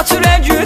açır you